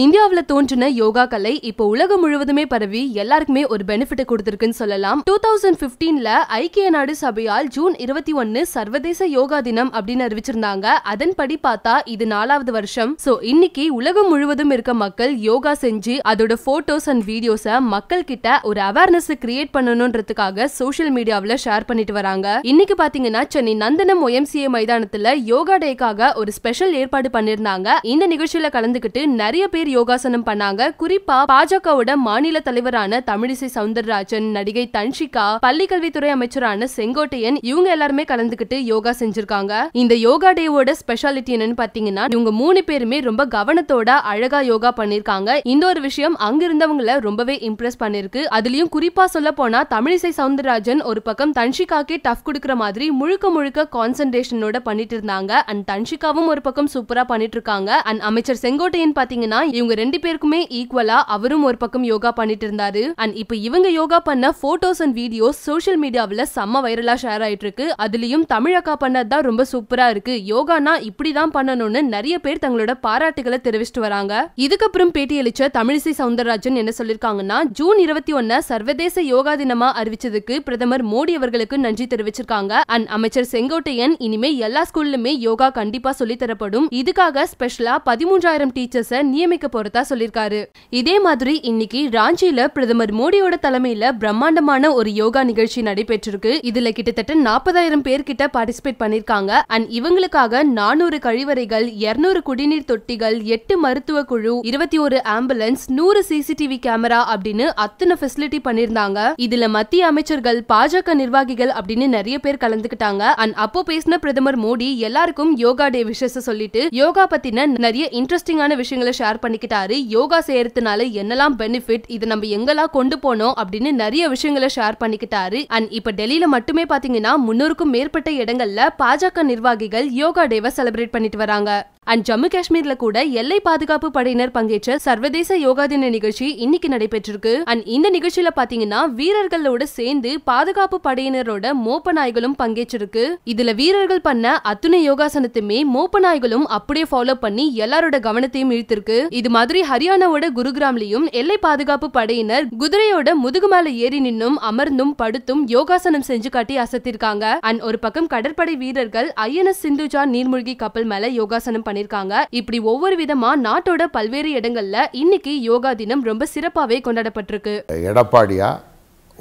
இந்தியாவில் தோன்றின யோகா கலை இப்போ உலகம் முழுவதுமே பரவி எல்லாருக்குமே ஒரு பெனிஃபிட் கொடுத்துருக்குன்னு சொல்லலாம். டூ தௌசண்ட் பிப்டீன்ல ஐக்கிய நாடு சபையால் ஜூன் இருபத்தி ஒன்னு சர்வதேச யோகா தினம் அப்படின்னு அறிவிச்சிருந்தாங்க. அதன்படி பார்த்தா இது நாலாவது வருஷம். சோ இன்னைக்கு உலகம் முழுவதும் இருக்க மக்கள் யோகா செஞ்சு அதோட போட்டோஸ் அண்ட் வீடியோஸ மக்கள் கிட்ட ஒரு அவேர்னஸ் கிரியேட் பண்ணணும்ன்றதுக்காக சோஷியல் மீடியாவில் ஷேர் பண்ணிட்டு வராங்க. இன்னைக்கு பாத்தீங்கன்னா சென்னை நந்தனம் ஒயம்சிஏ மைதானத்துல யோகா டேக்காக ஒரு ஸ்பெஷல் ஏற்பாடு பண்ணிருந்தாங்க. இந்த நிகழ்ச்சியில கலந்துக்கிட்டு நிறைய பேர் யோகாசனம் பண்ணாங்க. குறிப்பா பாஜகவோட மாநில தலைவரான தமிழிசை சவுந்தரராஜன் நடிகை தன்ஷிகா பள்ளி கல்வித்துறை அமைச்சரான செங்கோட்டையன் இவங்க எல்லாருமே கலந்துக்கிட்டு யோகா செஞ்சிருக்காங்க. இந்த யோகா டேவோட ஸ்பெஷாலிட்டி என்னன்னு பாத்தீங்கன்னா இவங்க மூணு பேருமே ரொம்ப கவனத்தோட அழகா யோகா பண்ணிருக்காங்க. இந்த ஒரு விஷயம் அங்க இருந்தவங்கள ரொம்பவே இம்ப்ரெஸ் பண்ணிருக்கு. அதுலயும் குறிப்பா சொல்ல போனா தமிழிசை சவுந்தரராஜன் ஒரு பக்கம் தன்ஷிகாக்கே டஃப் கொடுக்குற மாதிரி முழுக்க முழுக்க கான்சென்ட்ரேஷனோட பண்ணிட்டு இருந்தாங்க. அண்ட் தன்ஷிகாவும் ஒரு பக்கம் சூப்பரா பண்ணிட்டு இருக்காங்க. அண்ட் அமைச்சர் செங்கோட்டையன் பாத்தீங்கன்னா இவங்க ரெண்டு பேருக்குமே ஈக்குவலா அவரும் ஒரு பக்கம் யோகா பண்ணிட்டு இருந்தாரு. அண்ட் இப்போ இவங்க யோகா பண்ண போட்டோஸ் அண்ட் வீடியோஸ் சோஷியல் மீடியாவில செம்ம வைரலா ஷேர் ஆயிட்டு இருக்கு அதுலயும் தமிழக்கா பண்ணதுதான் ரொம்ப சூப்பரா இருக்கு. யோகானா இப்படிதான் பண்ணணும்னு நிறைய பேர் தங்களோட பாராட்டுகளை தெரிவிச்சிட்டு வராங்க. இதுக்கப்புறம் பேட்டியளிச்ச தமிழிசை சவுந்தரராஜன் என்ன சொல்லிருக்காங்கன்னா ஜூன் இருபத்தி ஒன்னு சர்வதேச யோகா தினமா அறிவிச்சதுக்கு பிரதமர் மோடி அவர்களுக்கு நன்றி தெரிவிச்சிருக்காங்க. அண்ட் அமைச்சர் செங்கோட்டையன் இனிமே எல்லா ஸ்கூல்லுமே யோகா கண்டிப்பா சொல்லி தரப்படும் இதுக்காக ஸ்பெஷலா பதிமூன்றாயிரம் டீச்சர்ஸை நியமிக்க போறதா சொல்லியிருக்காரு. இதே மாதிரி இன்னைக்கு ராஞ்சியில பிரதமர் மோடியோட தலைமையில பிரம்மாண்டமான ஒரு யோகா நிகழ்ச்சி நடைபெற்றிருக்கு. இதுல கிட்டத்தட்ட நாற்பதாயிரம் பேர் கிட்ட பார்ட்டிசிபேட் பண்ணிருக்காங்க அண்ட் இவங்களுக்காக நானூறு கழிவறைகள் இருநூறு குடிநீர் தொட்டிகள் எட்டு மருத்துவ குழு இருபத்தி ஒரு ஆம்புலன்ஸ் நூறு சிசிடிவி கேமரா அப்படின்னு அத்தனை ஃபெசிலிட்டி பண்ணிருந்தாங்க இதுல மத்திய அமைச்சர்கள் பாஜக நிர்வாகிகள் அப்படின்னு நிறைய பேர் கலந்துக்கிட்டாங்க. அண்ட் அப்போ பேசின பிரதமர் மோடி எல்லாருக்கும் யோகா டே விஷஸ் சொல்லிட்டு யோகா பத்தின நிறைய இன்ட்ரெஸ்டிங்கான விஷயங்களை ஷேர் பண்ணி பண்ணிக்கிட்டாரு. யோகா செய்யறதுனால என்னெல்லாம் பெனிஃபிட் இதை நம்ம எங்கெல்லாம் கொண்டு போனோம் அப்படின்னு நிறைய விஷயங்களை ஷேர் பண்ணிக்கிட்டாரு. அண்ட் இப்ப டெல்லியில மட்டுமே பாத்தீங்கன்னா முன்னூறுக்கும் மேற்பட்ட இடங்கள்ல பாஜக நிர்வாகிகள் யோகா டேவை செலிப்ரேட் பண்ணிட்டு வராங்க. அண்ட் ஜம்மு காஷ்மீர்ல கூட எல்லை பாதுகாப்பு படையினர் பங்கேற்ற சர்வதேச யோகா தின நிகழ்ச்சி இன்னைக்கு நடைபெற்றிருக்கு. அண்ட் இந்த நிகழ்ச்சியில பாத்தீங்கன்னா வீரர்களோட சேர்ந்து பாதுகாப்பு படையினரோட மோப்ப நாய்களும் பங்கேற்றிருக்கு. இதுல வீரர்கள் பண்ண அத்துணை யோகாசனத்துமே மோப்ப நாய்களும் அப்படியே ஃபாலோ பண்ணி எல்லாரோட கவனத்தையும் இழுத்திருக்கு இது மாதிரி ஹரியானாவோட குருகிராம்லயும் எல்லை பாதுகாப்பு படையினர் குதிரையோட முதுகு மேல ஏறி நின்னும் அமர்ந்தும் படுத்தும் யோகாசனம் செஞ்சு காட்டி அசத்திருக்காங்க. அண்ட் ஒரு பக்கம் கடற்படை வீரர்கள் ஐஎன்எஸ் சிந்துஜா நீர்மூழ்கி கப்பல் மேல யோகாசனம் பண்ணிருக்காங்க. இப்படி ஒவ்வொரு விதமா நாட்டோட பல்வேறு இடங்கள்ல இன்னைக்கு யோகா தினம் ரொம்ப சிறப்பாவே கொண்டாடப்பட்டிருக்கு. எடப்பாடியா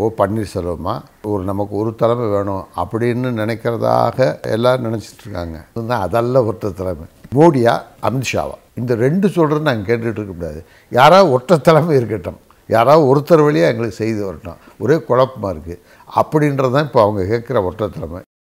ஓ பன்னீர்செல்வமா ஒரு நமக்கு ஒரு தலைமை வேணும் அப்படின்னு நினைக்கிறதாக எல்லாரும் நினச்சிட்டு இருக்காங்க. அதெல்லாம் அதல்ல ஒற்ற தலைமை. மோடியா அமித்ஷாவா? இந்த ரெண்டு சொல்கிறது நாங்கள் கேட்டுட்டு இருக்க முடியாது. யாராவது ஒற்ற தலைமை இருக்கட்டும். யாராவது ஒருத்தர் வழியாக எங்களுக்கு செய்து வரட்டும். ஒரே குழப்பமாக இருக்குது அப்படின்றது தான் இப்போ அவங்க கேட்குற ஒற்ற தலைமை.